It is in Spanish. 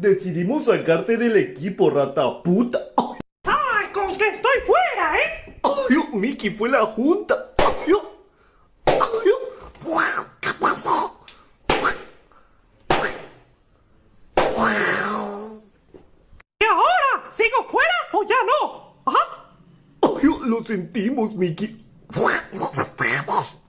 decidimos sacarte del equipo, rata puta. Ay, con que estoy fuera, eh! ay, oh, Mickey fue la junta. Ay, oh. Ay, oh. ¿Qué pasó? ¿Y ahora? ¿Sigo fuera o ya no? ¿Ajá? Ay, oh, lo sentimos, Mickey. Lo sentimos.